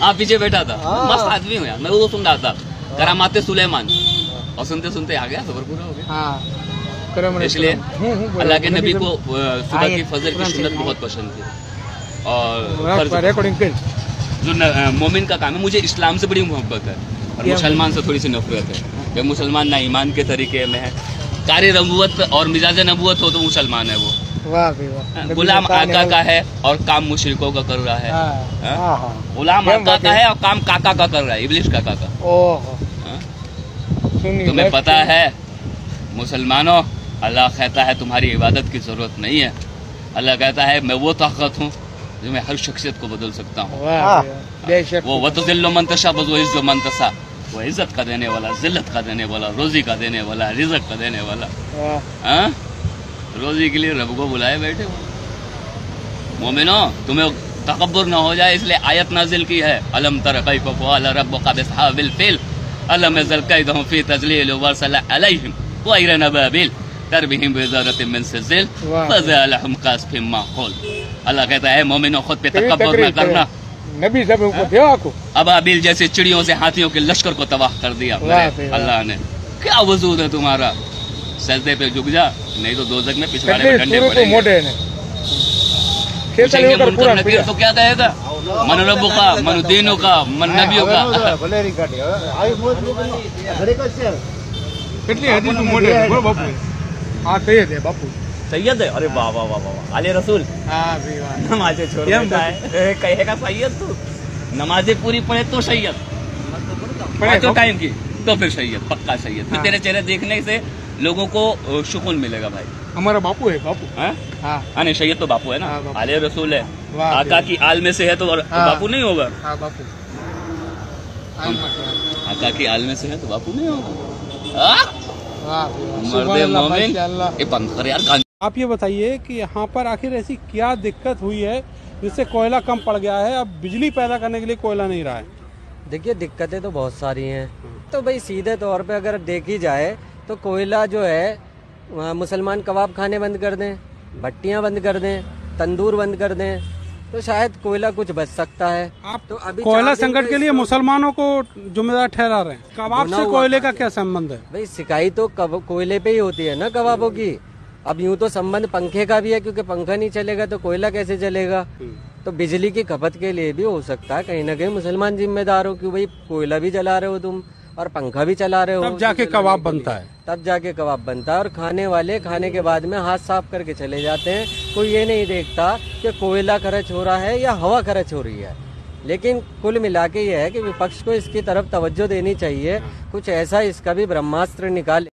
हाँ पीछे बैठा था। मस्त आदमी हूँ यार मैं वो सुन रहा था। करामाते सुलेमान। और सुनते सुनते आ गया खबर पूरा हो गया। हाँ इसलिए अल्लाह के नबी को सुबह की फजर की सुन्नत बहुत पसंद थी। और कर जो मोमिन का काम है मुझे इस्लाम से बड़ी मोहब्बत है। और मुसलमान से थोड़ी सी नफरत है। कि मुसलमान ना ईमान के तरीके में है कार्य नबूवत और मिजाज नबूत हो तो मुसलमान है वो। वाह वाह। गुलाम आका का है और काम मुशरिकों का कर रहा है। हाँ हाँ? हाँ हाँ। गुलाम आका का है? है और काम काका का कर रहा है इबलिश काका का। ओहो। हाँ? सुनिए तुम्हें पता है मुसलमानों अल्लाह कहता है तुम्हारी इबादत की ज़रूरत नहीं है। अल्लाह कहता है मैं वो ताकत हूँ जो मैं हर शख्सियत को बदल सकता हूँ। वो वतजिल्लो मंतशा बस वो इज्जो मंतसा वो इज़्ज़त का देने वाला जिल्लत का देने वाला रोजी का देने वाला रिजक का देने वाला। वाह। हाँ? रोजी के लिए रब को बुलाए बैठे हो मोमिनो तुम्हें तकबर न हो जाए इसलिए आयत नाजिल की है। अलम फिल। तज़लील अलैहिम तरबिहिम मिन सिजिल अल्लाह कहता है मोमिनो खुद पे तकबर न करना। नबी सब थे अबाबिल जैसे चिड़ियों से हाथियों के लश्कर को तबाह कर दिया। अल्लाह ने। क्या वजूद है तुम्हारा? सजदे पे झुक जा। नहीं तो दोजक में पिछवाड़े में कटे डंडे सूर्य को पड़ेंगे मोटे ने खेतल पूछेंगे होकर पूरा मुनकर नकीर तो क्या कहेगा मन रब्बु का मन दीनों का मन नबियों का કેટલી હદી તું મોટે છે? બોલો બાપુ હા કહીએ દે બાપુ सैयद है अरे वाह वाह वाह वाह वाह आले रसूल હા ભાઈ વાહ नमाजे छोड़ क्या बैठा है ए, कहेगा सैयद तू नमाजें पूरी पढ़े तो सैयद पाँचों टाइम की तो फिर सैयद पक्का सैयद फिर हाँ। तेरे चेहरे देखने से लोगों को सुकून मिलेगा भाई। हमारा बापू है बापू। है? हाँ।, हाँ। नहीं सैयद तो बापू है ना? हाँ, बापू। आले रसूल है। आका की आल में से है तो बापू नहीं होगा? बापू। आका की आल में से है तो बापू नहीं होगा? आप ये बताइए कि यहाँ पर आखिर ऐसी क्या दिक्कत हुई है जिससे कोयला कम पड़ गया है? अब बिजली पैदा करने के लिए कोयला नहीं रहा है। देखिए दिक्कतें तो बहुत सारी हैं। तो भाई सीधे तौर पे अगर देखी जाए तो कोयला जो है मुसलमान कबाब खाने बंद कर दें भट्टियाँ बंद कर दें तंदूर बंद कर दें तो शायद कोयला कुछ बच सकता है। आप तो अभी कोयला संकट के लिए मुसलमानों को जिम्मेदार ठहरा रहे हैं। कबाब से कोयले का क्या संबंध है? भाई सिकाई तो कोयले पे ही होती है ना कबाबों की। अब यूँ तो संबंध पंखे का भी है क्योंकि पंखा नहीं चलेगा तो कोयला कैसे चलेगा? तो बिजली की खपत के लिए भी हो सकता है कहीं ना कहीं मुसलमान जिम्मेदार हो कि भाई कोयला भी जला रहे हो तुम और पंखा भी चला रहे हो तब जाके कबाब बनता है। तब जाके कबाब बनता है और खाने वाले खाने के बाद में हाथ साफ़ करके चले जाते हैं। कोई ये नहीं देखता कि कोयला खर्च हो रहा है या हवा खर्च हो रही है। लेकिन कुल मिला के ये है कि विपक्ष को इसकी तरफ़ तवज्जो देनी चाहिए। कुछ ऐसा इसका भी ब्रह्मास्त्र निकाल